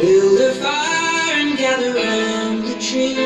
Build a fire and gather round the tree.